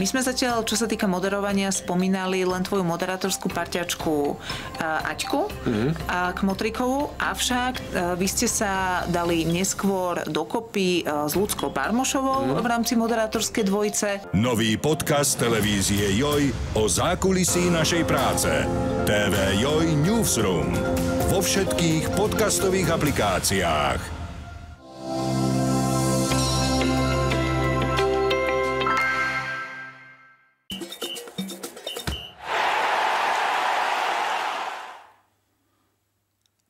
my sme zatiaľ, čo sa týka moderovania, spomínali len tvoju moderátorskú parťačku uh, Aťku mm-hmm. uh, Kmotrikovu, avšak uh, vy ste sa dali neskôr dokopy uh, s Ľudskou Barmošovou mm-hmm. v rámci moderátorskej dvojice. Nový podcast televízie Joj o zákulisí našej práce. TV Joj Newsroom. Vo všetkých podcastových aplikáciách.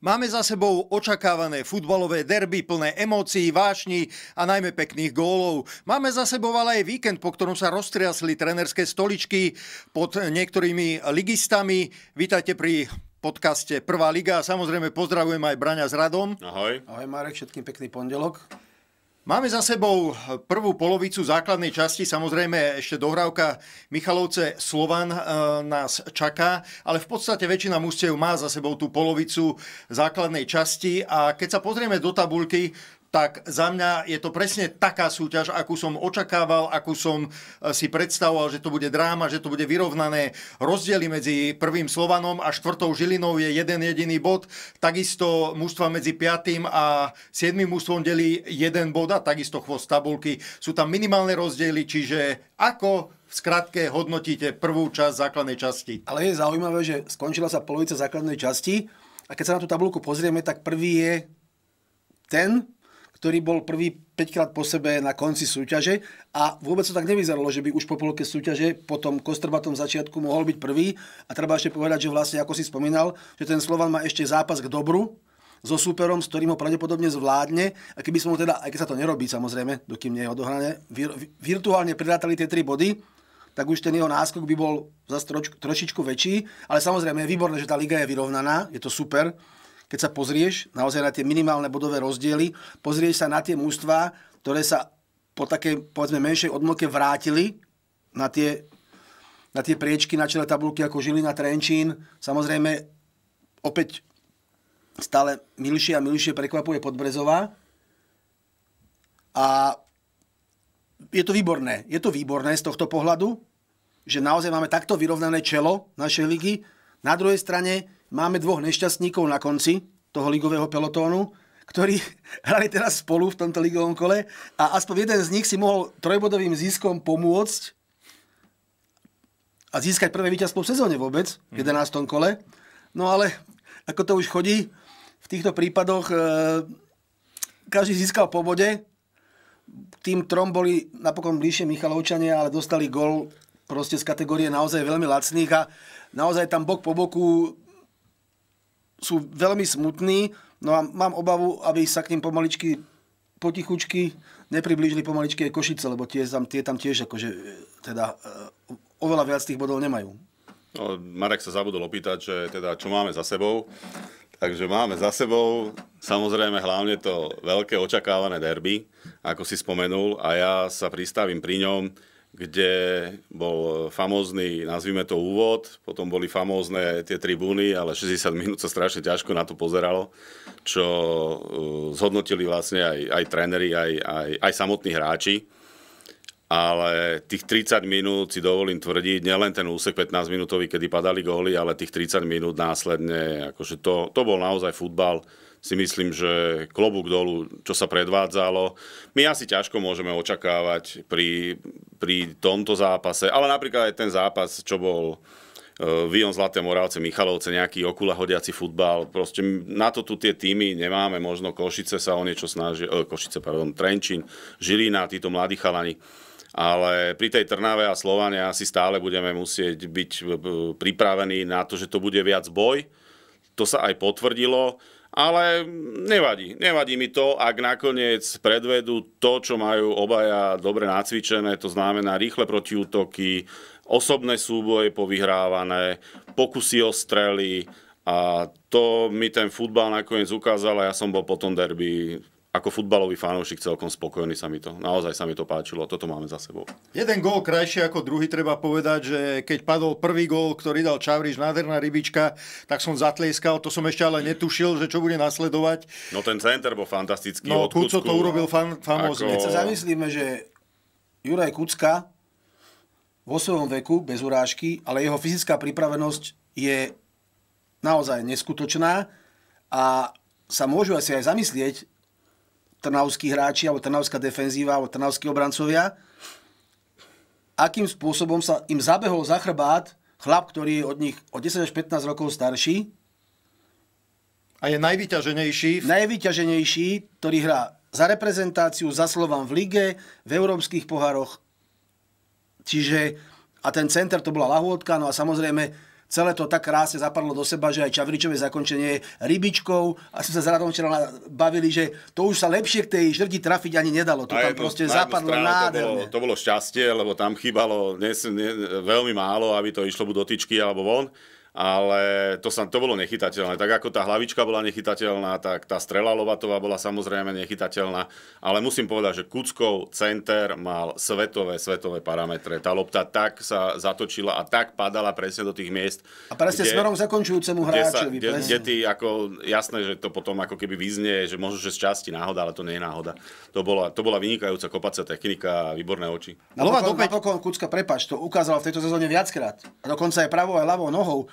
Máme za sebou očakávané futbalové derby plné emócií, vášni a najmä pekných gólov. Máme za sebou ale aj víkend, po ktorom sa roztriasli trenerské stoličky pod niektorými ligistami. Vítajte pri podcaste Prvá liga. Samozrejme pozdravujem aj Braňa s Radom. Ahoj. Ahoj Marek, všetkým pekný pondelok. Máme za sebou prvú polovicu základnej časti, samozrejme ešte dohrávka Michalovce Slovan e, nás čaká, ale v podstate väčšina mužstiev má za sebou tú polovicu základnej časti. A keď sa pozrieme do tabulky, tak za mňa je to presne taká súťaž, akú som očakával, akú som e, si predstavoval, že to bude dráma, že to bude vyrovnané. Rozdiely medzi prvým Slovanom a štvrtou Žilinou je jeden jediný bod. Takisto mužstva medzi 5. a 7. mužstvom delí jeden bod a takisto chvost tabulky. Sú tam minimálne rozdiely, čiže ako v skratke hodnotíte prvú časť základnej časti? Ale je zaujímavé, že skončila sa polovica základnej časti a keď sa na tú tabulku pozrieme, tak prvý je ten, ktorý bol prvý 5 krát po sebe na konci súťaže a vôbec to tak nevyzeralo, že by už po polke súťaže po tom kostrbatom začiatku mohol byť prvý. A treba ešte povedať, že vlastne ako si spomínal, že ten Slovan má ešte zápas k dobru so súperom, s ktorým ho pravdepodobne zvládne. A keby sme mu teda, aj keď sa to nerobí samozrejme, dokým nie je odohrané, vir, virtuálne prirátali tie tri body, tak už ten jeho náskok by bol zase troč, trošičku väčší, ale samozrejme je výborné, že tá liga je vyrovnaná, je to super, keď sa pozrieš naozaj na tie minimálne bodové rozdiely, pozrieš sa na tie mužstvá, ktoré sa po takej, povedzme, menšej odmlke vrátili na tie, na tie priečky na čele tabulky ako Žilina, Trenčín. Samozrejme, opäť stále milšie a milšie prekvapuje Podbrezová. A je to výborné. Je to výborné z tohto pohľadu, že naozaj máme takto vyrovnané čelo našej ligy. Na druhej strane máme dvoch nešťastníkov na konci toho ligového pelotónu, ktorí hrali teraz spolu v tomto ligovom kole a aspoň jeden z nich si mohol trojbodovým ziskom pomôcť a získať prvé víťazstvo v sezóne vôbec, v 11. kole. No ale ako to už chodí, v týchto prípadoch e, každý získal po bode. Tým trom boli napokon bližšie Michalovčania, ale dostali gol proste z kategórie naozaj veľmi lacných a naozaj tam bok po boku sú veľmi smutní, no a mám obavu, aby sa k ním pomaličky potichučky nepriblížili pomaličky aj Košice, lebo tie tam, tie tam tiež akože, teda, e, oveľa viac tých bodov nemajú. No, Marek sa zabudol opýtať, že teda čo máme za sebou. Takže máme za sebou samozrejme hlavne to veľké očakávané derby, ako si spomenul, a ja sa pristavím pri ňom kde bol famózny, nazvime to úvod, potom boli famózne tie tribúny, ale 60 minút sa strašne ťažko na to pozeralo, čo uh, zhodnotili vlastne aj, aj tréneri, aj, aj, aj samotní hráči. Ale tých 30 minút si dovolím tvrdiť, nielen ten úsek 15 minútový, kedy padali góly, ale tých 30 minút následne, akože to, to bol naozaj futbal, si myslím, že klobúk dolu, čo sa predvádzalo. My asi ťažko môžeme očakávať pri, pri tomto zápase, ale napríklad aj ten zápas, čo bol uh, Vion Zlaté Moravce, Michalovce, nejaký okula hodiaci futbal. Proste na to tu tie týmy nemáme, možno Košice sa o niečo snaží, uh, Košice, pardon, Trenčín, Žilina, títo mladí chalani. Ale pri tej Trnave a Slovane asi stále budeme musieť byť uh, pripravení na to, že to bude viac boj. To sa aj potvrdilo ale nevadí. Nevadí mi to, ak nakoniec predvedú to, čo majú obaja dobre nacvičené, to znamená rýchle protiútoky, osobné súboje povyhrávané, pokusy o strely a to mi ten futbal nakoniec ukázal a ja som bol po tom derby ako futbalový fanúšik celkom spokojný sa mi to. Naozaj sa mi to páčilo, toto máme za sebou. Jeden gól krajšie ako druhý, treba povedať, že keď padol prvý gól, ktorý dal Čavriš, nádherná rybička, tak som zatlieskal, to som ešte ale netušil, že čo bude nasledovať. No ten center bol fantastický. No, Kuco to urobil fan, famózne. Keď sa zamyslíme, že Juraj Kucka vo svojom veku, bez urážky, ale jeho fyzická pripravenosť je naozaj neskutočná a sa môžu asi aj zamyslieť trnavskí hráči, alebo trnavská defenzíva, alebo trnavskí obrancovia, akým spôsobom sa im zabehol za chrbát chlap, ktorý je od nich o 10 až 15 rokov starší. A je najvyťaženejší. Najvyťaženejší, ktorý hrá za reprezentáciu, za Slovan v lige, v európskych pohároch. Čiže, a ten center to bola lahôdka, no a samozrejme celé to tak krásne zapadlo do seba, že aj Čavričové zakončenie rybičkou a sme sa s Radom včera bavili, že to už sa lepšie k tej žrti trafiť ani nedalo. To tam proste zapadlo nádherne. To bolo, to bolo šťastie, lebo tam chýbalo nes, ne, veľmi málo, aby to išlo buď do tyčky alebo von ale to, sa, to bolo nechytateľné. Tak ako tá hlavička bola nechytateľná, tak tá strela Lovatová bola samozrejme nechytateľná, ale musím povedať, že Kuckov center mal svetové, svetové parametre. Tá lopta tak sa zatočila a tak padala presne do tých miest. A presne kde, smerom zakončujúcemu hráčovi. Kde, sa, kde, kde ty, ako, jasné, že to potom ako keby vyznie, že možno, že z časti náhoda, ale to nie je náhoda. To bola, to bola vynikajúca kopacia technika a výborné oči. Napokon, opäť... napokon Kucka, prepač, to ukázal v tejto sezóne viackrát. A dokonca aj pravou aj ľavou nohou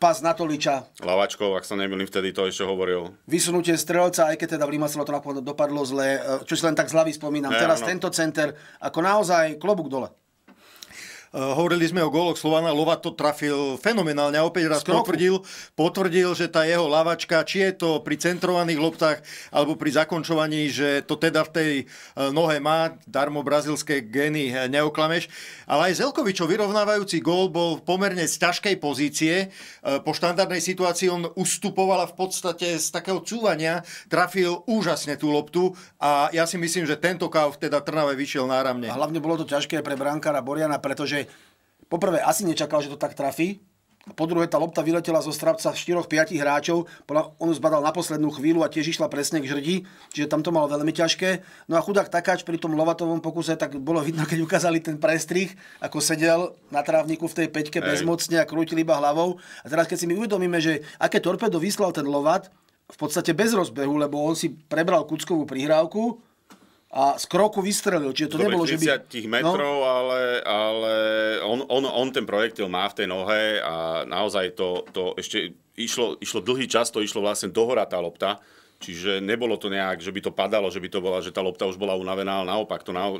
pas Natoliča. Lavačkov, ak sa nemýlim, vtedy to ešte hovoril. Vysunutie strelca, aj keď teda v Limaslo to dopadlo zle, uh, čo si len tak z hlavy spomínam. Ne, Teraz no. tento center, ako naozaj klobúk dole. Eh, hovorili sme o góloch Slovana, Lova to trafil fenomenálne a opäť raz potvrdil, potvrdil, že tá jeho lavačka, či je to pri centrovaných loptách alebo pri zakončovaní, že to teda v tej eh, nohe má, darmo brazilské gény eh, neoklameš. Ale aj Zelkovičov vyrovnávajúci gól bol pomerne z ťažkej pozície. Po štandardnej situácii on ustupoval a v podstate z takého cúvania trafil úžasne tú loptu a ja si myslím, že tento káv teda Trnave vyšiel náramne. A hlavne bolo to ťažké pre brankára Boriana, pretože poprvé asi nečakal, že to tak trafí. Po druhé, tá lopta vyletela zo strapca 4-5 hráčov, on ju zbadal na poslednú chvíľu a tiež išla presne k žrdi, čiže tam to malo veľmi ťažké. No a chudák takáč pri tom lovatovom pokuse, tak bolo vidno, keď ukázali ten prestrih, ako sedel na trávniku v tej peťke Hej. bezmocne a krútil iba hlavou. A teraz keď si my uvedomíme, že aké torpedo vyslal ten lovat, v podstate bez rozbehu, lebo on si prebral kuckovú prihrávku, a z kroku vystrelil. Čiže to Dobre, nebolo, že by... metrov, no? ale, ale on, on, on ten projektil má v tej nohe a naozaj to, to ešte išlo, išlo dlhý čas, to išlo vlastne dohora tá lopta. Čiže nebolo to nejak, že by to padalo, že by to bola, že tá lopta už bola unavená, ale naopak to na,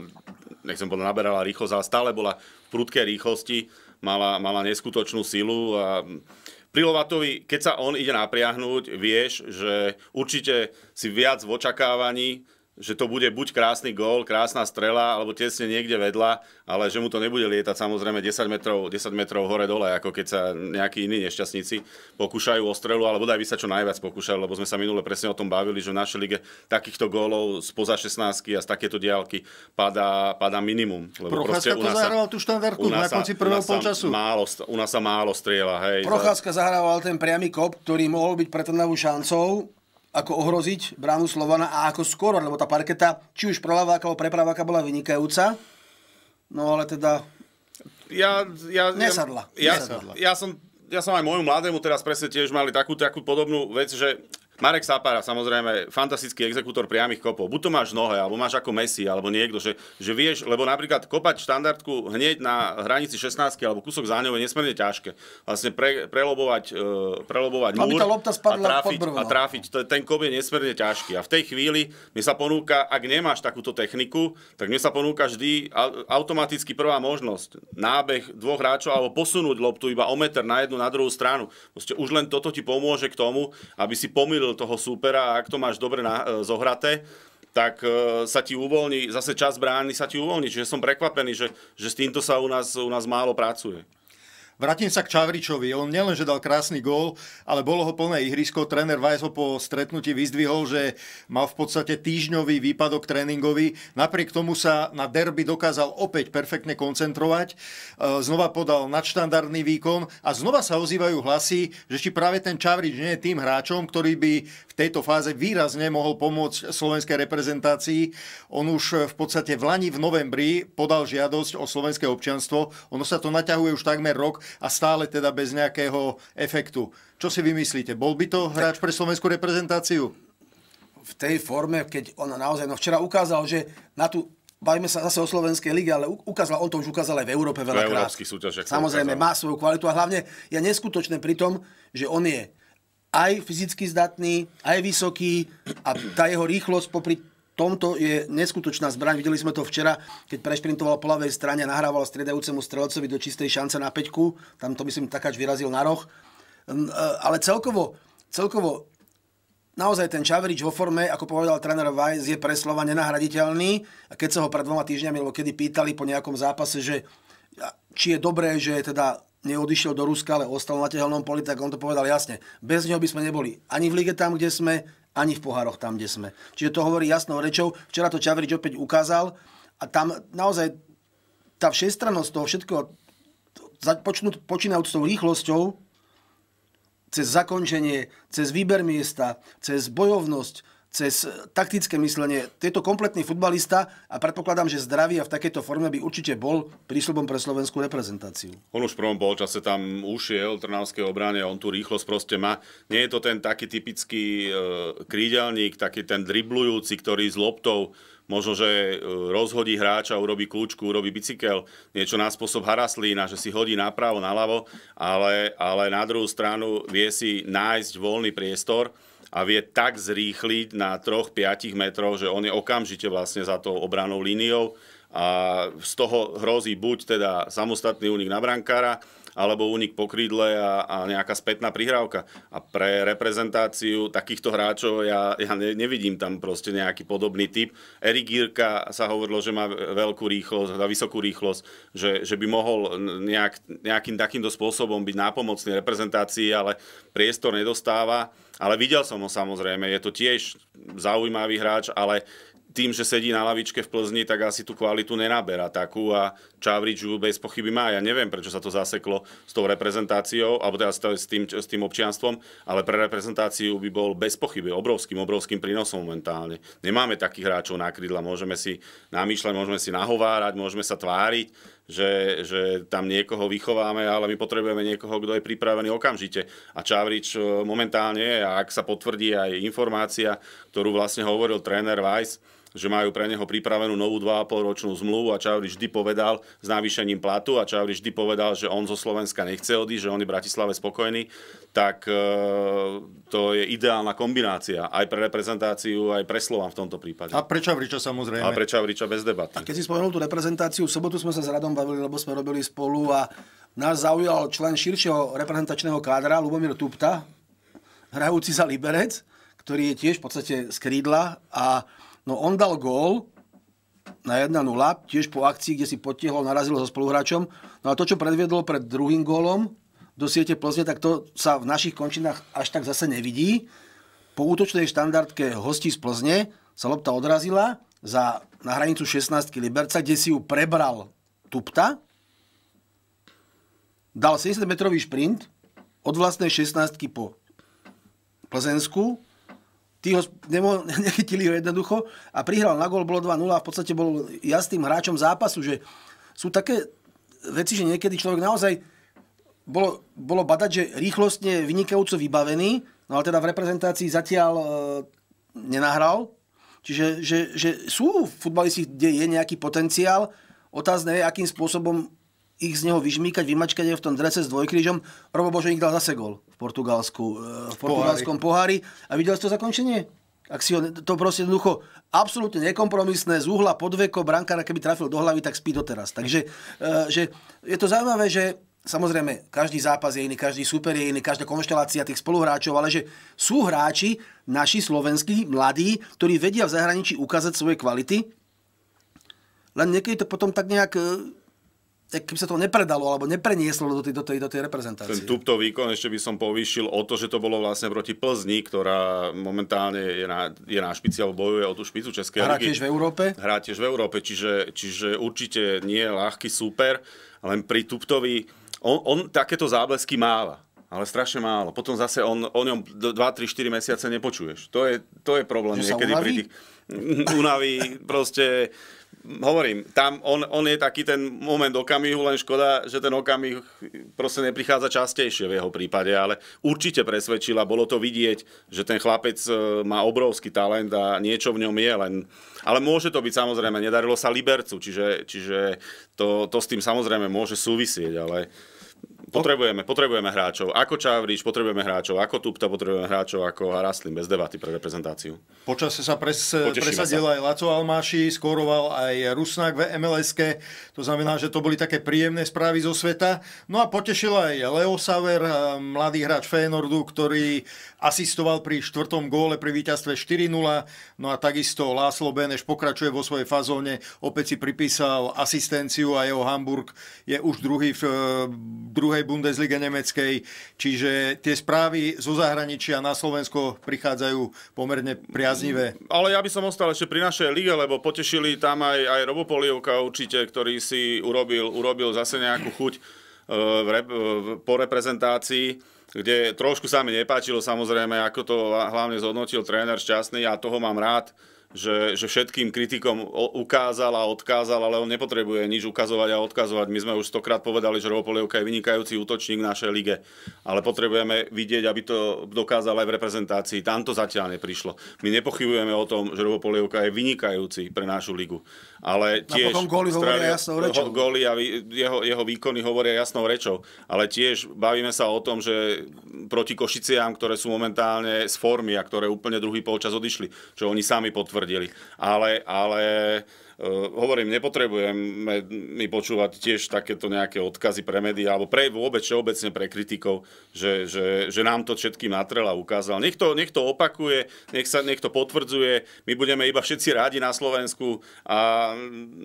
nechcem povedať, naberala rýchlosť, ale stále bola v prudkej rýchlosti, mala, mala neskutočnú silu a pri Lovatovi, keď sa on ide napriahnuť, vieš, že určite si viac v očakávaní, že to bude buď krásny gól, krásna strela, alebo tesne niekde vedľa, ale že mu to nebude lietať samozrejme 10 metrov, 10 metrov hore-dole, ako keď sa nejakí iní nešťastníci pokúšajú o strelu, alebo daj by sa čo najviac pokúšali, lebo sme sa minule presne o tom bavili, že v našej lige takýchto gólov spoza 16 a z takéto diálky padá, padá minimum. Lebo Procházka to zahrával tú štandardku na konci prvého polčasu. Málo, u nás sa málo strieľa. Hej, Procházka zahrával ten priamy kop, ktorý mohol byť pre Trnavu šancou, ako ohroziť bránu Slovana a ako skoro, lebo tá parketa, či už pre ľaváka alebo pre praváka bola vynikajúca. No ale teda ja, ja, nesadla. Ja, nesadla. Ja, ja, som, ja som aj môjmu mladému teraz presne tiež mali takú, takú podobnú vec, že Marek Sapara, samozrejme, fantastický exekútor priamých kopov. Buď to máš nohe, alebo máš ako Messi, alebo niekto, že, že vieš, lebo napríklad kopať štandardku hneď na hranici 16 alebo kúsok za ňou je nesmierne ťažké. Vlastne pre, prelobovať, uh, prelobovať múr a trafiť, a trafiť. Ten kop je nesmierne ťažký. A v tej chvíli mi sa ponúka, ak nemáš takúto techniku, tak mne sa ponúka vždy automaticky prvá možnosť. Nábeh dvoch hráčov alebo posunúť loptu iba o meter na jednu, na druhú stranu. Proste už len toto ti pomôže k tomu, aby si pomýlil toho súpera a ak to máš dobre na, e, zohraté, tak e, sa ti uvoľní, zase čas brány sa ti uvoľní. Čiže som prekvapený, že, že s týmto sa u nás, u nás málo pracuje. Vrátim sa k Čavričovi. On nielen, že dal krásny gól, ale bolo ho plné ihrisko. Tréner Vajs ho po stretnutí vyzdvihol, že mal v podstate týždňový výpadok tréningový. Napriek tomu sa na derby dokázal opäť perfektne koncentrovať. E, znova podal nadštandardný výkon a znova sa ozývajú hlasy, že či práve ten Čavrič nie je tým hráčom, ktorý by v tejto fáze výrazne mohol pomôcť slovenskej reprezentácii. On už v podstate v Lani v novembri podal žiadosť o slovenské občianstvo. Ono sa to naťahuje už takmer rok a stále teda bez nejakého efektu. Čo si vymyslíte? Bol by to hráč pre slovenskú reprezentáciu? V tej forme, keď on naozaj, no včera ukázal, že na tú bavíme sa zase o slovenskej lige, ale ukázal, on to už ukázal aj v Európe veľakrát. to Samozrejme, ukázal. má svoju kvalitu a hlavne je neskutočné pri tom, že on je aj fyzicky zdatný, aj vysoký a tá jeho rýchlosť popri tomto je neskutočná zbraň. Videli sme to včera, keď prešprintoval po ľavej strane a nahrával striedajúcemu strelcovi do čistej šance na peťku. Tam to myslím takáč vyrazil na roh. E, Ale celkovo, celkovo naozaj ten Čaverič vo forme, ako povedal tréner Weiss, je pre Slova nenahraditeľný. A keď sa ho pred dvoma týždňami, alebo kedy pýtali po nejakom zápase, že či je dobré, že teda neodišiel do Ruska, ale ostal na tehelnom poli, tak on to povedal jasne. Bez neho by sme neboli ani v lige tam, kde sme, ani v pohároch tam, kde sme. Čiže to hovorí jasnou rečou. Včera to Čavrič opäť ukázal a tam naozaj tá všestrannosť toho všetkého, počínajúc tou rýchlosťou, cez zakončenie, cez výber miesta, cez bojovnosť, cez taktické myslenie. Je to kompletný futbalista a predpokladám, že zdravý a v takejto forme by určite bol prísľubom pre slovenskú reprezentáciu. On už v prvom polčase tam ušiel Trnavskej obrane, on tú rýchlosť proste má. Nie je to ten taký typický e, krídelník, taký ten driblujúci, ktorý s loptou možno, že e, rozhodí hráča, urobí kľúčku, urobí bicykel, niečo na spôsob Haraslína, že si hodí napravo, naľavo, ale, ale na druhú stranu vie si nájsť voľný priestor a vie tak zrýchliť na 3-5 metroch, že on je okamžite vlastne za tou obranou líniou a z toho hrozí buď teda samostatný únik na brankára, alebo únik po krídle a, a nejaká spätná prihrávka. A pre reprezentáciu takýchto hráčov ja, ja ne, nevidím tam proste nejaký podobný typ. Erik Gírka sa hovorilo, že má veľkú rýchlosť, má vysokú rýchlosť, že, že by mohol nejak, nejakým takýmto spôsobom byť nápomocný reprezentácii, ale priestor nedostáva. Ale videl som ho samozrejme, je to tiež zaujímavý hráč, ale tým, že sedí na lavičke v Plzni, tak asi tú kvalitu nenaberá takú a Čavrič ju bez pochyby má. Ja neviem, prečo sa to zaseklo s tou reprezentáciou, alebo teda s tým, s tým občianstvom, ale pre reprezentáciu by bol bez pochyby obrovským, obrovským prínosom momentálne. Nemáme takých hráčov na krídla, môžeme si namýšľať, môžeme si nahovárať, môžeme sa tváriť, že, že tam niekoho vychováme, ale my potrebujeme niekoho, kto je pripravený okamžite. A Čavrič e, momentálne ak sa potvrdí aj informácia, ktorú vlastne hovoril tréner Weiss, že majú pre neho pripravenú novú 2,5 ročnú zmluvu a Čavrič vždy povedal s navýšením platu a Čavrič vždy povedal, že on zo Slovenska nechce odísť, že on je v Bratislave spokojný, tak e, to je ideálna kombinácia aj pre reprezentáciu, aj pre Slovan v tomto prípade. A pre Čavriča samozrejme. A pre Čavriča bez debaty. Keď si spomenul tú reprezentáciu, v sobotu sme sa s Radom bavili, lebo sme robili spolu a nás zaujal člen širšieho reprezentačného kádra, Lubomír Tupta, hrajúci za Liberec, ktorý je tiež v podstate z krídla a no on dal gól na 1-0, tiež po akcii, kde si potiehol, narazil so spoluhráčom. No a to, čo predviedol pred druhým gólom do siete Plzne, tak to sa v našich končinách až tak zase nevidí. Po útočnej štandardke hostí z Plzne sa lopta odrazila za, na hranicu 16 Liberca, kde si ju prebral Tupta, dal 70-metrový šprint od vlastnej 16 po Plzensku, tí ho nemo, nechytili ho jednoducho a prihral na gól, bolo 2-0 a v podstate bol jasným hráčom zápasu, že sú také veci, že niekedy človek naozaj bolo, bolo badať, že rýchlostne vynikajúco vybavený, no ale teda v reprezentácii zatiaľ e, nenahral. Čiže že, že sú futbalisti, kde je nejaký potenciál. Otázne je, akým spôsobom ich z neho vyžmýkať, vymačkať je v tom drese s dvojkrížom. Robo Boženík dal zase gol v Portugalsku, e, v portugalskom pohári. A videl si to zakončenie? Ak si ho, to proste jednoducho absolútne nekompromisné, z uhla pod veko, brankára keby trafil do hlavy, tak spí doteraz. Takže e, že je to zaujímavé, že samozrejme každý zápas je iný, každý super je iný, každá konštelácia tých spoluhráčov, ale že sú hráči, naši slovenskí, mladí, ktorí vedia v zahraničí ukázať svoje kvality, len niekedy to potom tak nejak e, tak keby sa to nepredalo alebo neprenieslo do tej, do tej, do tej reprezentácie. Ten tupto výkon ešte by som povýšil o to, že to bolo vlastne proti Plzni, ktorá momentálne je na, je na špici alebo bojuje o tú špicu Českej Hrá ligy. tiež v Európe. Hrá tiež v Európe, čiže, čiže určite nie je ľahký super, len pri Tuptovi, on, on takéto záblesky máva. Ale strašne málo. Potom zase on, o ňom 2, 3, 4 mesiace nepočuješ. To je, to je problém Že niekedy pri tých... Unaví, proste hovorím, tam on, on je taký ten moment okamihu, len škoda, že ten okamih proste neprichádza častejšie v jeho prípade, ale určite presvedčila, bolo to vidieť, že ten chlapec e, má obrovský talent a niečo v ňom je, len, ale môže to byť samozrejme, nedarilo sa Libercu, čiže, čiže to, to s tým samozrejme môže súvisieť, ale Potrebujeme, potrebujeme hráčov ako Čavrič, potrebujeme hráčov ako Tupta, potrebujeme hráčov ako Rastlin, bez debaty pre reprezentáciu. Počasie sa pres, presadil sa. aj Laco Almáši, skoroval aj Rusnák v mls to znamená, že to boli také príjemné správy zo sveta. No a potešil aj Leo Saver, mladý hráč Feyenoordu, ktorý asistoval pri štvrtom góle pri víťazstve 4-0. No a takisto Láslo Beneš pokračuje vo svojej fazóne, opäť si pripísal asistenciu a jeho Hamburg je už druhý v eh, druhej Bundeslige nemeckej. Čiže tie správy zo zahraničia na Slovensko prichádzajú pomerne priaznivé. Ale ja by som ostal ešte pri našej lige, lebo potešili tam aj, aj Robo určite, ktorý si urobil, urobil zase nejakú chuť eh, v rep, po reprezentácii kde trošku sa mi nepáčilo samozrejme, ako to hlavne zhodnotil tréner Šťastný a toho mám rád, že, že všetkým kritikom ukázal a odkázal, ale on nepotrebuje nič ukazovať a odkazovať. My sme už stokrát povedali, že Robopolievka je vynikajúci útočník v našej lige, ale potrebujeme vidieť, aby to dokázal aj v reprezentácii. Tam to zatiaľ neprišlo. My nepochybujeme o tom, že Robopolievka je vynikajúci pre našu ligu. Ale tiež... A potom góly hovoria jasnou rečou. Góly a jeho, jeho výkony hovoria jasnou rečou. Ale tiež bavíme sa o tom, že proti Košiciam, ktoré sú momentálne z formy a ktoré úplne druhý polčas odišli, čo oni sami potvrdili potvrdili. Ale, ale Uh, hovorím, nepotrebujeme my počúvať tiež takéto nejaké odkazy pre médiá, alebo pre vôbec všeobecne pre kritikov, že, že, že nám to všetkým natrela ukázal. Nech to, nech to opakuje, nech, sa, nech to potvrdzuje, my budeme iba všetci rádi na Slovensku a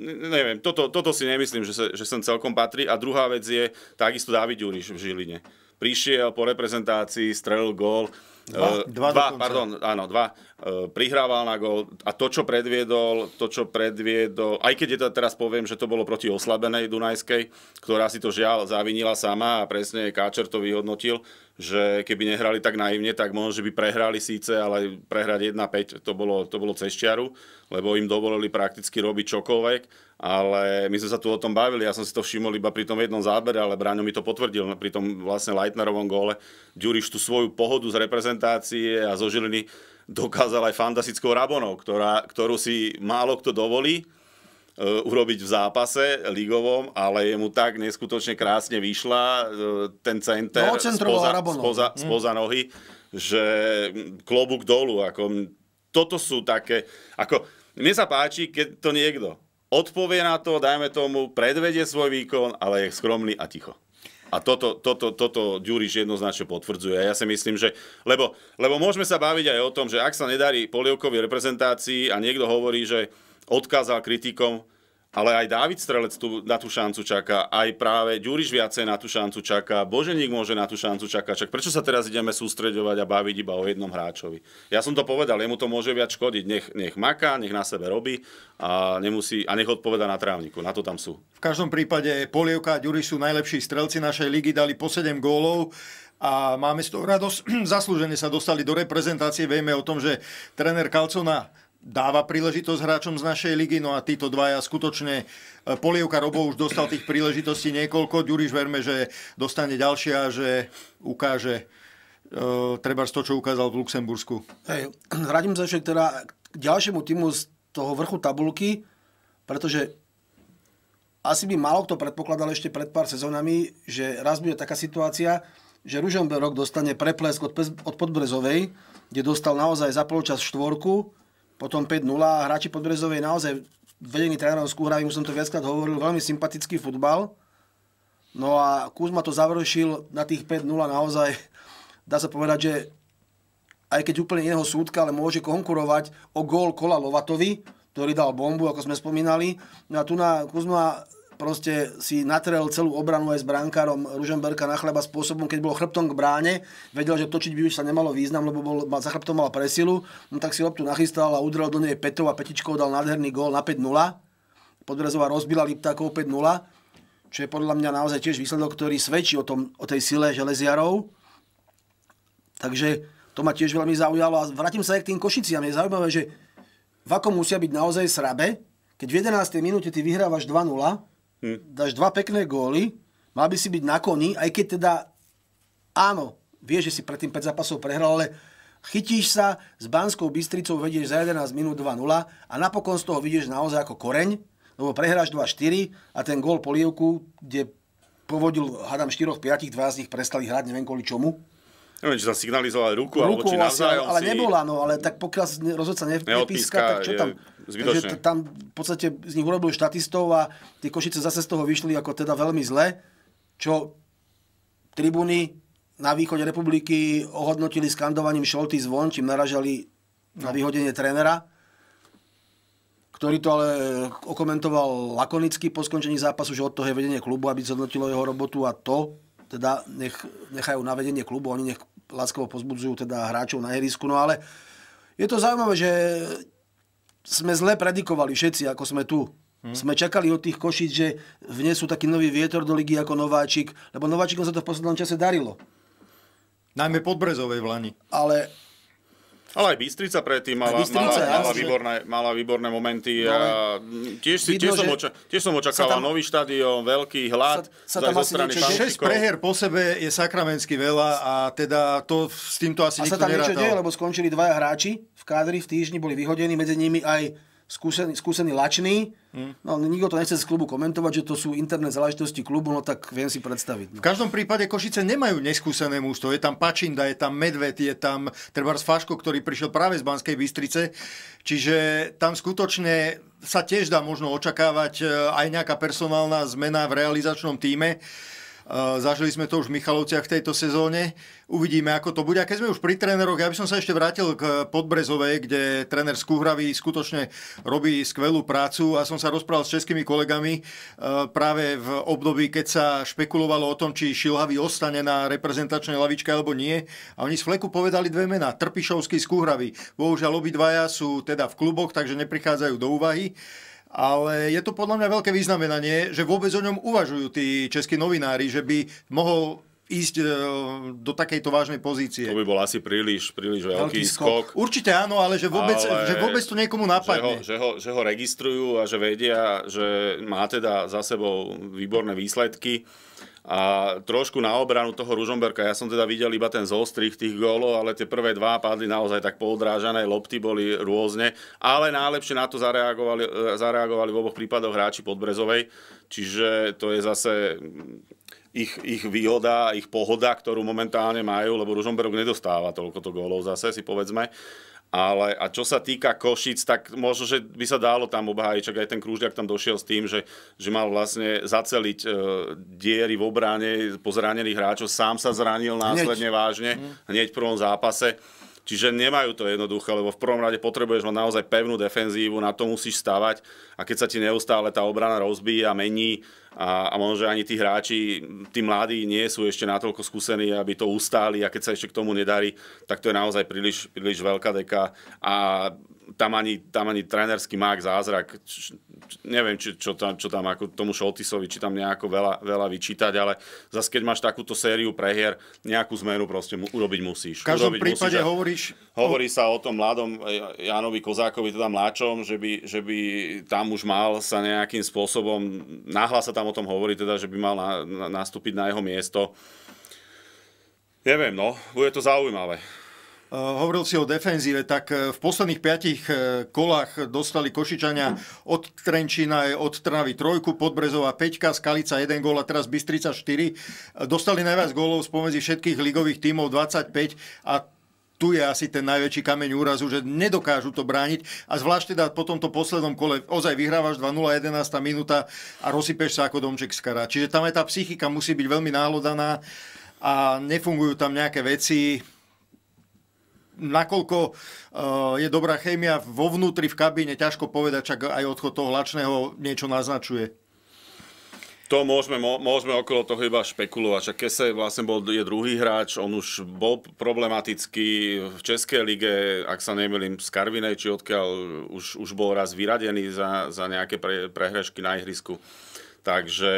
neviem, toto, toto si nemyslím, že, sa, že sem celkom patrí. A druhá vec je takisto David Juriš v Žiline. Prišiel po reprezentácii, strelil gól, Dva, dva, dva pardon, áno, dva. E, prihrával na gol a to, čo predviedol, to, čo predviedol, aj keď je to teraz poviem, že to bolo proti oslabenej Dunajskej, ktorá si to žiaľ zavinila sama a presne Káčer to vyhodnotil, že keby nehrali tak naivne, tak možno, že by prehrali síce, ale prehrať 1-5 to bolo, to bolo cez čiaru, lebo im dovolili prakticky robiť čokoľvek, ale my sme sa tu o tom bavili, ja som si to všimol iba pri tom jednom zábere, ale Braňo mi to potvrdil, pri tom vlastne Leitnerovom góle. Ďuriš tú svoju pohodu z reprezentácie a zo Žiliny dokázal aj fantastickou Rabonou, ktorá, ktorú si málo kto dovolí, urobiť v zápase ligovom, ale jemu tak neskutočne krásne vyšla e, ten center no, spoza, spoza, mm. spoza nohy, že klobúk dolu. Ako, toto sú také... Ako, mne sa páči, keď to niekto odpovie na to, dajme tomu, predvedie svoj výkon, ale je skromný a ticho. A toto, toto, toto Ďuriš jednoznačne potvrdzuje. Ja si myslím, že... Lebo, lebo môžeme sa baviť aj o tom, že ak sa nedarí polievkovej reprezentácii a niekto hovorí, že odkázal kritikom, ale aj Dávid Strelec tu, na tú šancu čaká, aj práve Ďuriš viacej na tú šancu čaká, Boženík môže na tú šancu čakať. Čak prečo sa teraz ideme sústreďovať a baviť iba o jednom hráčovi? Ja som to povedal, jemu to môže viac škodiť. Nech, nech maká, nech na sebe robí a, nemusí, a nech odpoveda na trávniku. Na to tam sú. V každom prípade Polievka a Ďuriš sú najlepší strelci našej ligy, dali po 7 gólov a máme z toho radosť. Zaslúžene sa dostali do reprezentácie. Vieme o tom, že tréner Kalcona dáva príležitosť hráčom z našej ligy, no a títo dvaja skutočne, e, Polievka Robo už dostal tých príležitostí niekoľko, Ďuriš verme, že dostane ďalšia že ukáže uh, treba to, čo ukázal v Luxembursku. Hej, vrátim sa ešte teda k ďalšiemu týmu z toho vrchu tabulky, pretože asi by málo kto predpokladal ešte pred pár sezónami, že raz bude taká situácia, že Ružomberok dostane preplesk od, od Podbrezovej, kde dostal naozaj za polčas štvorku, potom 5-0 a hráči Podbrezovej naozaj vedení trénerom Skúhravým, už som to viackrát hovoril, veľmi sympatický futbal. No a Kuzma to završil na tých 5-0 naozaj, dá sa povedať, že aj keď úplne iného súdka, ale môže konkurovať o gól Kola Lovatovi, ktorý dal bombu, ako sme spomínali. No a tu na Kuzma proste si natrel celú obranu aj s brankárom Ružemberka na chleba spôsobom, keď bol chrbtom k bráne, vedel, že točiť by už sa nemalo význam, lebo bol, za chrbtom mal presilu, no tak si loptu nachystal a udrel do nej Petov a Petičkou dal nádherný gól na 5-0. Podrezová rozbila Liptákov 5-0, čo je podľa mňa naozaj tiež výsledok, ktorý svedčí o, tom, o tej sile železiarov. Takže to ma tiež veľmi zaujalo. A vrátim sa aj k tým Košiciam. Je zaujímavé, že v akom musia byť naozaj srabe, keď v 11. minúte ty vyhrávaš 2-0, hm. dáš dva pekné góly, mal by si byť na koni, aj keď teda áno, vieš, že si predtým 5 zápasov prehral, ale chytíš sa s Banskou Bystricou, vedieš za 11 minút 2-0 a napokon z toho vidieš naozaj ako koreň, lebo prehráš 2-4 a ten gól polievku, kde povodil, hádam, 4-5, dva z nich prestali hrať, neviem kvôli čomu. Neviem, či sa signalizoval ruku, ruku alebo či navzájom Ale si... nebola, no, ale tak pokiaľ rozhodca ne, nepíska, tak čo tam? Takže tam v podstate z nich urobil štatistov a tie Košice zase z toho vyšli ako teda veľmi zle, čo tribúny na východe republiky ohodnotili skandovaním Šolty zvon, čím naražali na vyhodenie trénera ktorý to ale okomentoval lakonicky po skončení zápasu, že od toho je vedenie klubu, aby zhodnotilo jeho robotu a to teda nech, nechajú na vedenie klubu, oni nech láskovo pozbudzujú teda hráčov na ihrisku. No ale je to zaujímavé, že sme zle predikovali všetci, ako sme tu. Hmm. Sme čakali od tých košíc, že vnesú taký nový vietor do ligy ako Nováčik, lebo Nováčikom sa to v poslednom čase darilo. Najmä Podbrezovej v Lani. Ale ale aj Bystrica predtým mala, Bystrica, mala, mala, výborné, mala výborné momenty no, a tiež, si, vidno, tiež, som oča, tiež som očakával tam, nový štadión, veľký hlad sa, sa tam zo strany niečo, 6 preher po sebe je sakramensky veľa a teda to, s týmto asi a nikto nerátal. A sa tam niečo deje, lebo skončili dvaja hráči v kádri v týždni, boli vyhodení, medzi nimi aj skúsený, skúsený lačný. Hmm. No, nikto to nechce z klubu komentovať, že to sú interné záležitosti klubu, no tak viem si predstaviť. No. V každom prípade Košice nemajú neskúsené mužstvo. Je tam Pačinda, je tam Medved, je tam Trebars Faško, ktorý prišiel práve z Banskej Bystrice. Čiže tam skutočne sa tiež dá možno očakávať e, aj nejaká personálna zmena v realizačnom týme. Zažili sme to už v Michalovciach v tejto sezóne. Uvidíme, ako to bude. A keď sme už pri tréneroch, ja by som sa ešte vrátil k Podbrezovej, kde tréner Skúhravý skutočne robí skvelú prácu a som sa rozprával s českými kolegami práve v období, keď sa špekulovalo o tom, či Šilhavý ostane na reprezentačnej lavičke alebo nie. A oni z fleku povedali dve mená. Trpišovský, Skúhravý. Bohužiaľ obidvaja sú teda v kluboch, takže neprichádzajú do úvahy ale je to podľa mňa veľké významenanie, že vôbec o ňom uvažujú tí českí novinári, že by mohol ísť e, do takejto vážnej pozície. To by bol asi príliš, príliš veľký, veľký skok. skok. Určite áno, ale že vôbec, ale že vôbec to niekomu napadne. Že ho, že, ho, že ho registrujú a že vedia, že má teda za sebou výborné výsledky a trošku na obranu toho Ružomberka, ja som teda videl iba ten zostrih tých gólov, ale tie prvé dva padli naozaj tak poodrážané, lopty boli rôzne, ale najlepšie na to zareagovali, zareagovali v oboch prípadoch hráči Podbrezovej, čiže to je zase ich, ich výhoda, ich pohoda, ktorú momentálne majú, lebo Ružomberok nedostáva toľko to gólov zase, si povedzme. Ale a čo sa týka Košic, tak možno, že by sa dalo tam obhájiť, aj ten Krúžďak tam došiel s tým, že, že mal vlastne zaceliť e, diery v obráne po zranených hráčov. Sám sa zranil následne hneď. vážne, mm. hneď v prvom zápase. Čiže nemajú to jednoduché, lebo v prvom rade potrebuješ mať naozaj pevnú defenzívu, na to musíš stavať. A keď sa ti neustále tá obrana rozbíja, mení, a, a možno, že ani tí hráči, tí mladí nie sú ešte natoľko skúsení, aby to ustáli a keď sa ešte k tomu nedarí, tak to je naozaj príliš, príliš veľká deka. A tam ani, tam ani trénerský mák zázrak, č, neviem, či, čo, tam, čo tam ako tomu Šoltisovi, či tam nejako veľa, veľa vyčítať, ale zase keď máš takúto sériu prehier, nejakú zmenu proste mu, urobiť musíš. V každom urobiť prípade musíš, hovoríš... Hovorí sa o tom mladom Janovi Kozákovi, teda mladšom, že by, že by tam už mal sa nejakým spôsobom, náhla sa tam o tom hovorí, teda, že by mal na, na, nastúpiť na jeho miesto. Neviem, no, bude to zaujímavé. Eh, hovoril si o defenzíve, tak eh, v posledných piatich eh, kolách dostali Košičania od Trenčína, od Trnavy trojku, Podbrezová 5, Skalica 1 gól a teraz Bystrica 4. Dostali najviac gólov spomedzi všetkých ligových tímov 25 a tu je asi ten najväčší kameň úrazu, že nedokážu to brániť a zvlášť teda po tomto poslednom kole ozaj vyhrávaš 2-0, 11 minúta a rozsypeš sa ako domček z kara. Čiže tam aj tá psychika musí byť veľmi náhlodaná a nefungujú tam nejaké veci, nakoľko uh, je dobrá chémia vo vnútri v kabíne, ťažko povedať, čak aj odchod toho Lačného niečo naznačuje. To môžeme, môžeme okolo toho iba špekulovať. Však Kese vlastne bol, je druhý hráč, on už bol problematický v Českej lige, ak sa nemýlim, z Karvinej, či odkiaľ už, už bol raz vyradený za, za nejaké pre, prehrešky na ihrisku. Takže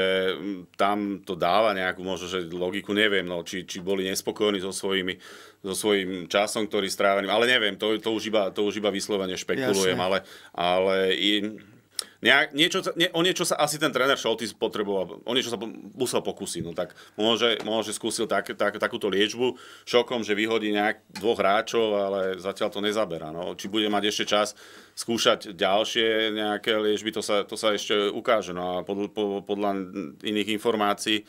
tam to dáva nejakú možno, že logiku, neviem, no, či, či boli nespokojní so svojimi so svojím časom, ktorý strávený, ale neviem, to, to, už, iba, to už iba vyslovene špekulujem, ale, ale i, nejak, niečo, nie, o niečo sa asi ten tréner Šoltis potreboval, o niečo sa po, musel pokúsiť. No tak môže, môže skúsil tak, tak, takúto liečbu šokom, že vyhodí nejak dvoch hráčov, ale zatiaľ to nezaberá. No. Či bude mať ešte čas skúšať ďalšie nejaké liečby, to sa, to sa ešte ukáže. No a pod, pod, podľa iných informácií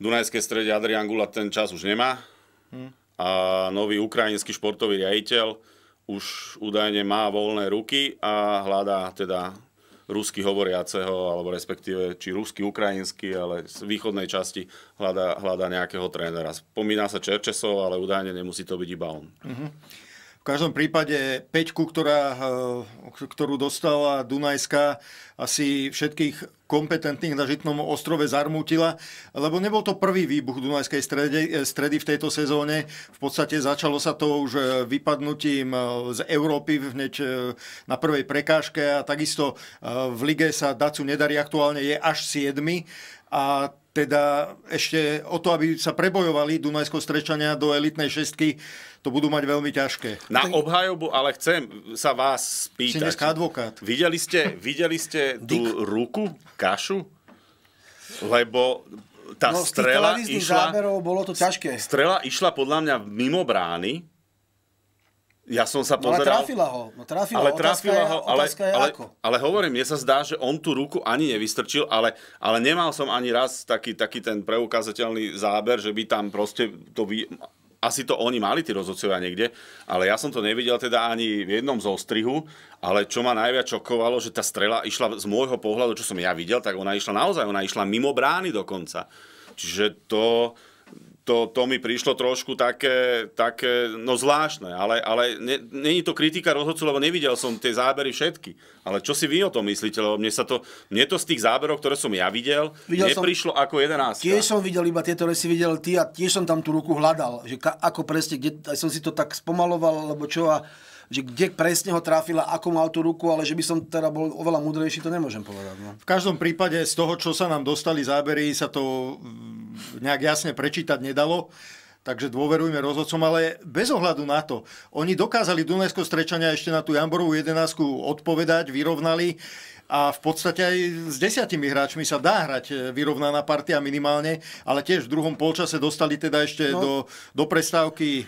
v Dunajskej strede Adrian Gula ten čas už nemá. Hm. A nový ukrajinský športový riaditeľ už údajne má voľné ruky a hľadá teda rusky hovoriaceho, alebo respektíve či rusky, ukrajinsky, ale z východnej časti hľada, hľada nejakého trénera. Spomína sa Čerčesov, ale údajne nemusí to byť iba on. Uh-huh. V každom prípade peťku, ktorá, eh, ktorú dostala Dunajská, asi všetkých kompetentných na Žitnom ostrove zarmútila, lebo nebol to prvý výbuch Dunajskej stredy, eh, stredy v tejto sezóne. V podstate začalo sa to už eh, vypadnutím z Európy hneď na prvej prekážke a takisto v lige sa Dacu nedarí aktuálne, je až 7 a teda ešte o to, aby sa prebojovali Dunajsko-Strečania do elitnej šestky, to budú mať veľmi ťažké. Na obhajobu, ale chcem sa vás spýtať. Si dneska advokát. Videli ste, videli ste tú ruku, kašu? Lebo tá no, strela išla... záberov bolo to ťažké. Strela išla podľa mňa mimo brány. Ja som sa pozeral... No, ale trafila ho. No, trafila. Ale trafila ho, ale, ale, ako? ale hovorím, mne sa zdá, že on tú ruku ani nevystrčil, ale, ale nemal som ani raz taký, taký ten preukázateľný záber, že by tam proste to vy, asi to oni mali, tí rozhodcovia niekde, ale ja som to nevidel teda ani v jednom zo strihu, ale čo ma najviac čokovalo, že tá strela išla z môjho pohľadu, čo som ja videl, tak ona išla naozaj, ona išla mimo brány dokonca. Čiže to, to, to mi prišlo trošku také, také no zvláštne, ale, ale není to kritika rozhodcu, lebo nevidel som tie zábery všetky. Ale čo si vy o tom myslíte? Lebo mne, sa to, mne to z tých záberov, ktoré som ja videl, videl neprišlo som, ako 11. Tiež som videl iba tie, ktoré si videl ty a tiež som tam tú ruku hľadal. Že ka, ako presne, kde, som si to tak spomaloval, alebo čo a že kde presne ho trafila, ako mal tú ruku, ale že by som teda bol oveľa múdrejší, to nemôžem povedať. No. V každom prípade z toho, čo sa nám dostali zábery, sa to nejak jasne prečítať nedalo. Takže dôverujme rozhodcom, ale bez ohľadu na to, oni dokázali Dunajsko Strečania ešte na tú Jamborovú 11 odpovedať, vyrovnali a v podstate aj s desiatimi hráčmi sa dá hrať e, vyrovnaná partia minimálne, ale tiež v druhom polčase dostali teda ešte no. do, do prestávky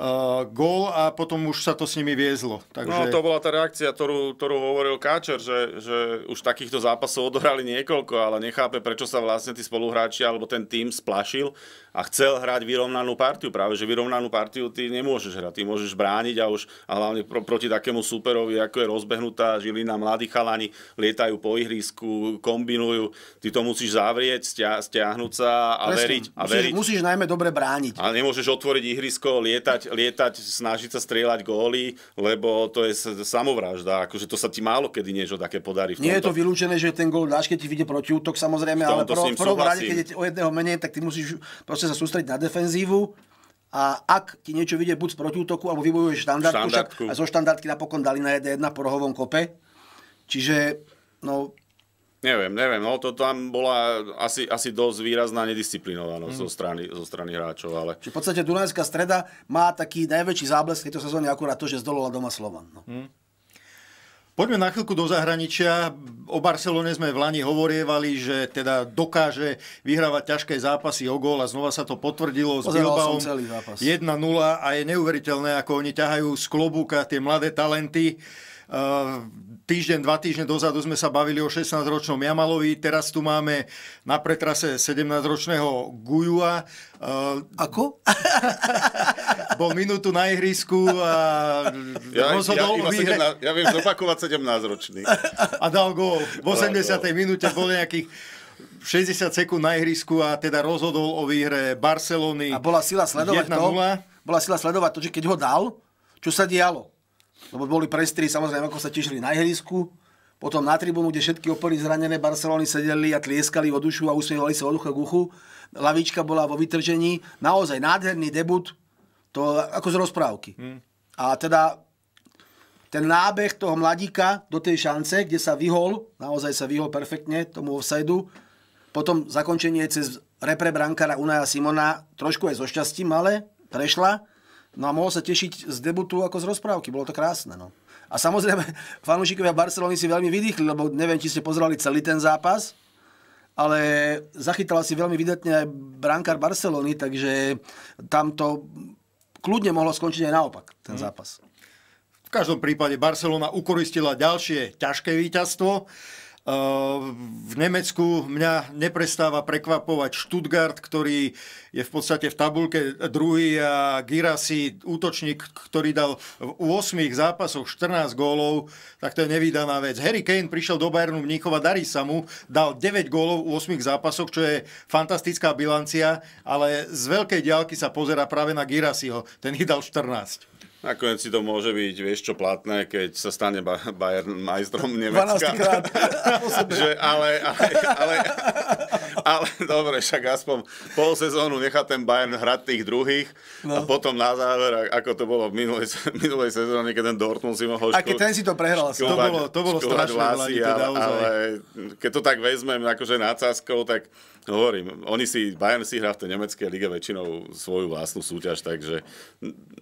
uh, gól a potom už sa to s nimi viezlo. Takže... No to bola tá reakcia, ktorú, ktorú hovoril Káčer, že, že už takýchto zápasov odohrali niekoľko, ale nechápe, prečo sa vlastne tí spoluhráči alebo ten tým splašil a chcel hrať vyrovnanú partiu. Práve, že vyrovnanú partiu ty nemôžeš hrať, ty môžeš brániť a už a hlavne pro, proti takému superovi, ako je rozbehnutá Žilina, mladí chalani lietajú po ihrisku, kombinujú, ty to musíš zavrieť, stia, stiahnuť sa a Presne. veriť. A musíš, veriť. musíš najmä dobre brániť. A nemôžeš otvoriť ihrisko, lietať, lietať, snažiť sa strieľať góly, lebo to je samovražda. Akože to sa ti málo kedy niečo také podarí. V Nie je to vylúčené, že ten gól dáš, keď ti vyjde protiútok, samozrejme, ale v prvom rade, keď je o jedného menej, tak ty musíš proste sa sústrediť na defenzívu a ak ti niečo vyjde buď z protiútoku, alebo vybojuješ štandardku, štandardku. Však, a zo štandardky napokon dali na 1 po rohovom kope. Čiže, no... Neviem, neviem, no to tam bola asi, asi dosť výrazná nedisciplinovanosť mm. zo, strany, zo strany hráčov, ale... Čiže v podstate Dunajská streda má taký najväčší záblesk tejto sezóne akurát to, že zdolala doma Slovan. No. Mm. Poďme na chvíľku do zahraničia. O Barcelone sme v Lani hovorievali, že teda dokáže vyhrávať ťažké zápasy o gól a znova sa to potvrdilo s Bilbaom 1-0 a je neuveriteľné, ako oni ťahajú z klobúka tie mladé talenty. Uh, týždeň, dva týždne dozadu sme sa bavili o 16-ročnom Jamalovi, teraz tu máme na pretrase 17-ročného Gujua. Uh, Ako? bol minútu na ihrisku a ja, rozhodol ja, ja, 17, ja viem zopakovať 17-ročný. A dal gól. V 80. minúte bol nejakých 60 sekúnd na ihrisku a teda rozhodol o výhre Barcelony. A bola sila sledovať to? Bola sila sledovať to, že keď ho dal, čo sa dialo? Lebo boli prestry, samozrejme, ako sa tešili na ihrisku, potom na tribúnu, kde všetky opory zranené Barcelony sedeli a tlieskali od ušu a usmievali sa od ucha k uchu. Lavička bola vo vytržení. Naozaj nádherný debut, to ako z rozprávky. Hmm. A teda ten nábeh toho mladíka do tej šance, kde sa vyhol, naozaj sa vyhol perfektne tomu offsideu, potom zakončenie cez repre brankára Unaja Simona, trošku aj so šťastím, ale prešla. No a mohol sa tešiť z debutu ako z rozprávky, bolo to krásne. No. A samozrejme, fanúšikovia Barcelony si veľmi vydýchli, lebo neviem, či ste pozerali celý ten zápas, ale zachytala si veľmi videtne aj brankár Barcelony, takže tam to kľudne mohlo skončiť aj naopak, ten mm. zápas. V každom prípade Barcelona ukoristila ďalšie ťažké víťazstvo. V Nemecku mňa neprestáva prekvapovať Stuttgart, ktorý je v podstate v tabulke druhý a Girasi, útočník, ktorý dal v 8 zápasoch 14 gólov, tak to je nevydaná vec. Harry Kane prišiel do Bayernu Mníchova, darí sa mu, dal 9 gólov v 8 zápasoch, čo je fantastická bilancia, ale z veľkej diálky sa pozera práve na Girasiho, ten ich dal 14. Nakoniec si to môže byť, vieš čo, platné, keď sa stane Bayern majstrom Nemecka. 12 krát. že, ale, ale, ale, ale, dobre, však aspoň pol sezónu nechá ten Bayern hrať tých druhých no. a potom na záver, ako to bolo v minulej, minulej sezóne, keď ten Dortmund si mohol A keď ten si to prehral. To bolo, to bolo strašné vlasy, ale, ale, keď to tak vezmem akože nadsázkou, tak hovorím, oni si, Bayern si hrá v tej nemeckej lige väčšinou svoju vlastnú súťaž, takže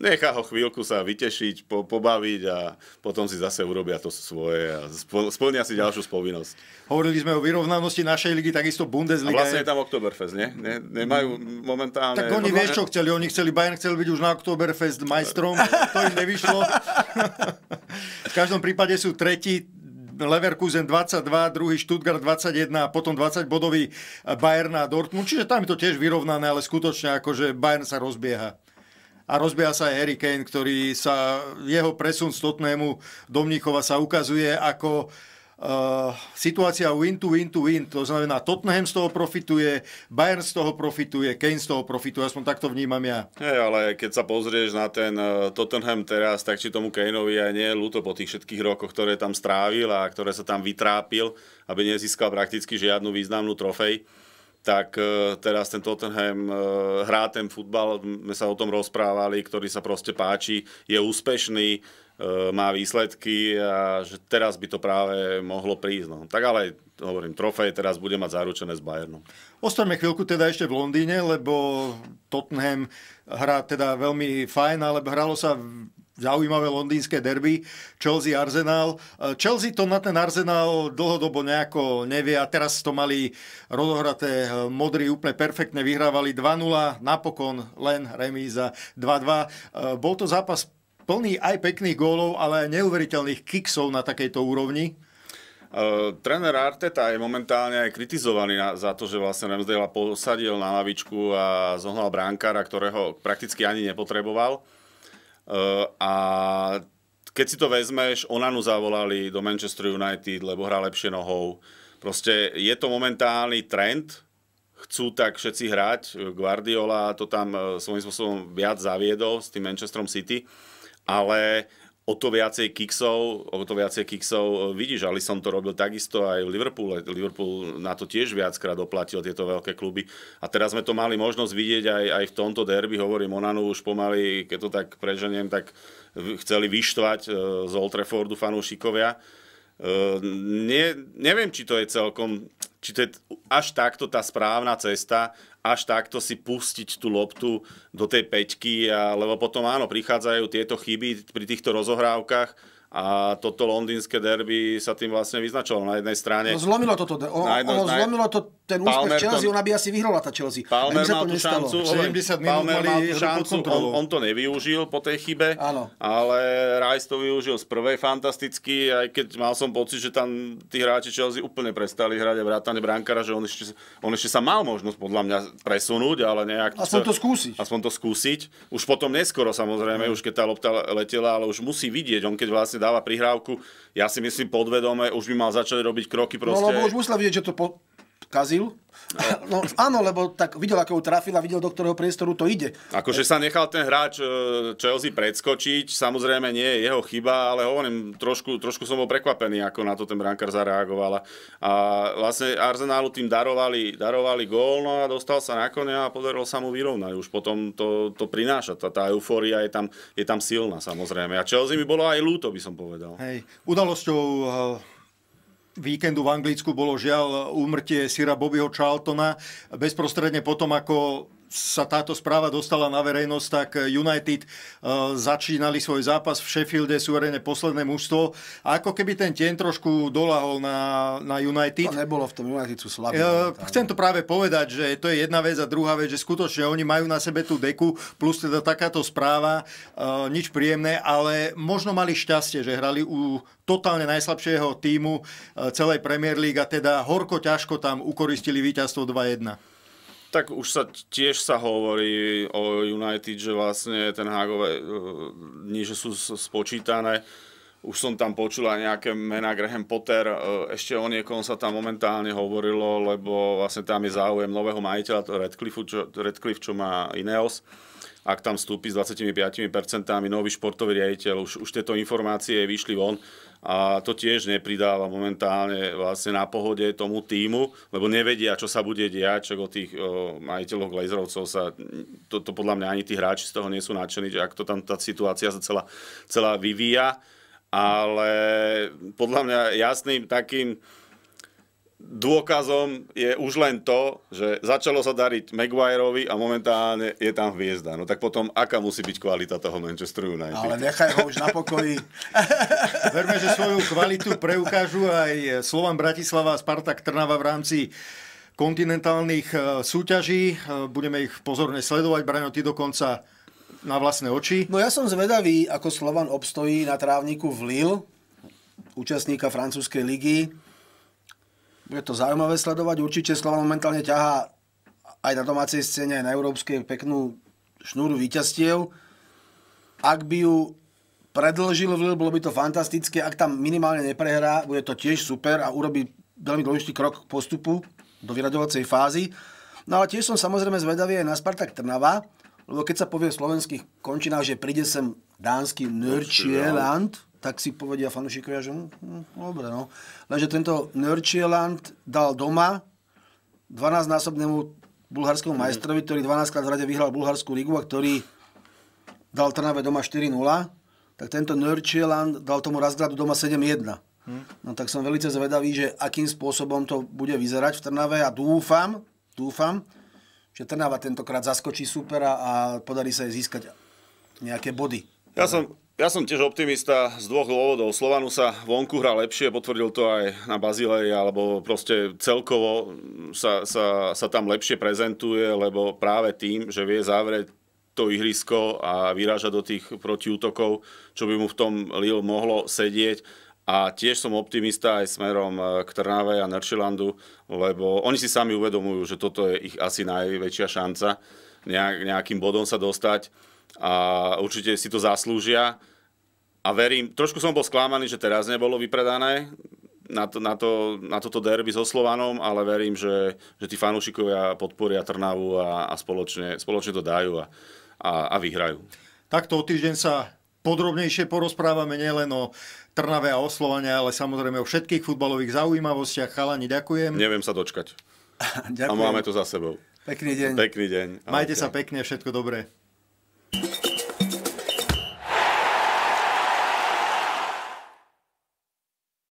nechá ho chvíľku sa vytešiť, po, pobaviť a potom si zase urobia to svoje a splnia si ďalšiu spovinnosť. Hovorili sme o vyrovnanosti našej ligy, takisto Bundesliga. A vlastne je tam Oktoberfest, nie? Ne, nemajú momentálne... Tak oni vieš, čo chceli? Oni chceli, Bayern chcel byť už na Oktoberfest majstrom, to im nevyšlo. v každom prípade sú tretí, Leverkusen 22, druhý Stuttgart 21 a potom 20 bodový Bayern a Dortmund. Čiže tam je to tiež vyrovnané, ale skutočne akože Bayern sa rozbieha. A rozbieha sa aj Harry Kane, ktorý sa, jeho presun z Tottenhamu do Mníchova sa ukazuje ako Uh, situácia win to win to win, to znamená Tottenham z toho profituje, Bayern z toho profituje, Kane z toho profituje, aspoň takto vnímam ja. Hey, ale keď sa pozrieš na ten uh, Tottenham teraz, tak či tomu Kaneovi aj nie je ľúto po tých všetkých rokoch, ktoré tam strávil a ktoré sa tam vytrápil, aby nezískal prakticky žiadnu významnú trofej tak uh, teraz ten Tottenham hrá ten futbal, sme sa o tom rozprávali, ktorý sa proste páči, je úspešný, má výsledky a že teraz by to práve mohlo prísť. No. Tak ale hovorím, trofej teraz bude mať zaručené s Bayernom. Ostaňme chvíľku teda ešte v Londýne, lebo Tottenham hrá teda veľmi fajn, ale hralo sa zaujímavé londýnske derby, Chelsea Arsenal. E, Chelsea to na ten Arsenal dlhodobo nejako nevie a teraz to mali rozohraté e, modrí úplne perfektne, vyhrávali 2-0, napokon len remíza 2-2. Bol to zápas plný aj pekných gólov, ale aj neuveriteľných kiksov na takejto úrovni. Uh, tréner Arteta je momentálne aj kritizovaný na, za to, že vlastne Ramsdale posadil na lavičku a zohnal bránkára, ktorého prakticky ani nepotreboval. Uh, a keď si to vezmeš, Onanu zavolali do Manchester United, lebo hrá lepšie nohou. Proste je to momentálny trend, chcú tak všetci hrať. Guardiola to tam uh, svojím spôsobom viac zaviedol s tým Manchesterom City ale o to viacej kiksov, o to viacej kiksov e, vidíš, som to robil takisto aj v Liverpoole. Liverpool na to tiež viackrát oplatil tieto veľké kluby. A teraz sme to mali možnosť vidieť aj, aj v tomto derby, hovorím Onanu už pomaly, keď to tak preženiem, tak chceli vyštvať e, z Old Traffordu fanúšikovia. Uh, nie, neviem, či to je celkom, či to je až takto tá správna cesta, až takto si pustiť tú loptu do tej peťky, a, lebo potom áno, prichádzajú tieto chyby pri týchto rozohrávkach, a toto londýnske derby sa tým vlastne vyznačovalo na jednej strane. No zlomilo toto, o, ono zlomilo to ten úspech Chelsea, ona by asi vyhrala tá Chelsea. Palmer mal tú šancu, 70 minút Palmer mal tú šancu on, on, to nevyužil po tej chybe, Áno. ale Rice to využil z prvej fantasticky, aj keď mal som pocit, že tam tí hráči Chelsea úplne prestali hrať a vrátane Brankara, že on ešte, on ešte sa mal možnosť podľa mňa presunúť, ale nejak... Aspoň to skúsiť. Aspoň to skúsiť. Už potom neskoro samozrejme, mm. už keď tá lopta letela, ale už musí vidieť, on keď vlastne dáva prihrávku, ja si myslím podvedome, už by mal začať robiť kroky proste. No lebo už musel vidieť, že to po, kazil. No áno, lebo tak videl, ako ju trafil a videl, do ktorého priestoru to ide. Akože sa nechal ten hráč e, Chelsea predskočiť, samozrejme nie je jeho chyba, ale hovorím, trošku, trošku som bol prekvapený, ako na to ten brankár zareagoval. A vlastne Arsenálu tým darovali, darovali gól, no a dostal sa na konia a podarilo sa mu vyrovnať. Už potom to, to prináša, tá, tá eufória je tam, je tam silná samozrejme. A Chelsea mi bolo aj ľúto, by som povedal. Hej, udalosťou víkendu v Anglicku bolo žiaľ úmrtie Sira Bobbyho Charltona. Bezprostredne potom, ako sa táto správa dostala na verejnosť, tak United uh, začínali svoj zápas v Sheffielde, suverene posledné mužstvo. A ako keby ten tieň trošku dolahol na, na United. To nebolo v tom United sú slabí. Uh, chcem to práve povedať, že to je jedna vec a druhá vec, že skutočne oni majú na sebe tú deku, plus teda takáto správa, uh, nič príjemné, ale možno mali šťastie, že hrali u totálne najslabšieho týmu celej Premier League a teda horko ťažko tam ukoristili víťazstvo 2-1. Tak už sa tiež sa hovorí o United, že vlastne ten Hagové dni, že sú spočítané. Už som tam počul aj nejaké mená Graham Potter, ešte o niekom sa tam momentálne hovorilo, lebo vlastne tam je záujem nového majiteľa, Redcliffe, čo, Redcliffe, čo má Ineos. Ak tam vstúpi s 25% nový športový riaditeľ, už, už tieto informácie vyšli von a to tiež nepridáva momentálne vlastne na pohode tomu týmu, lebo nevedia, čo sa bude diať, čo o tých o, majiteľov Glazerovcov sa, to, to podľa mňa ani tí hráči z toho nie sú nadšení, ak to tam tá situácia sa celá, celá vyvíja, ale podľa mňa jasným takým dôkazom je už len to, že začalo sa dariť Maguireovi a momentálne je tam hviezda. No tak potom, aká musí byť kvalita toho Manchester United? Ale nechaj ho už na pokoji. Verme, že svoju kvalitu preukážu aj Slovan Bratislava a Spartak Trnava v rámci kontinentálnych e, súťaží. E, budeme ich pozorne sledovať. Braňo, ty dokonca na vlastné oči. No ja som zvedavý, ako Slovan obstojí na trávniku v Lille, účastníka francúzskej ligy bude to zaujímavé sledovať. Určite Slovan momentálne ťahá aj na domácej scéne, aj na európskej peknú šnúru víťazstiev. Ak by ju predlžil bolo by to fantastické. Ak tam minimálne neprehrá, bude to tiež super a urobí veľmi dôležitý krok k postupu do vyraďovacej fázy. No ale tiež som samozrejme zvedavý aj na Spartak Trnava, lebo keď sa povie v slovenských končinách, že príde sem dánsky Nürčieland, tak si povedia fanúšikovia, že hm, hm, dobre, no. Lenže tento Nörčieland dal doma 12-násobnému bulharskému mm. majstrovi, ktorý 12 krát v rade vyhral bulharskú ligu a ktorý dal Trnave doma 4-0, tak tento Nörčieland dal tomu Razgradu doma 7-1. Mm. No tak som veľmi zvedavý, že akým spôsobom to bude vyzerať v Trnave a dúfam, dúfam, že Trnava tentokrát zaskočí supera a podarí sa jej získať nejaké body. Ja som, ja som tiež optimista z dvoch dôvodov. Slovanu sa vonku hrá lepšie, potvrdil to aj na Bazilei, alebo proste celkovo sa, sa, sa tam lepšie prezentuje, lebo práve tým, že vie zavrieť to ihrisko a vyrážať do tých protiútokov, čo by mu v tom Lille mohlo sedieť. A tiež som optimista aj smerom eh, k Trnave a Neršilandu, lebo oni si sami uvedomujú, že toto je ich asi najväčšia šanca nejakým bodom sa dostať a určite si to zaslúžia. A verím, trošku som bol sklamaný, že teraz nebolo vypredané na, to, na, to, na toto derby so Slovanom, ale verím, že, že tí fanúšikovia podporia Trnavu a, a spoločne, spoločne to dajú a, a, a vyhrajú. Takto o týždeň sa podrobnejšie porozprávame nielen o Trnave a oslovania, ale samozrejme o všetkých futbalových zaujímavostiach. Chalani, ďakujem. Neviem sa dočkať. ďakujem. A máme to za sebou. Pekný deň. Pekný deň. Majte sa pekne, všetko dobré.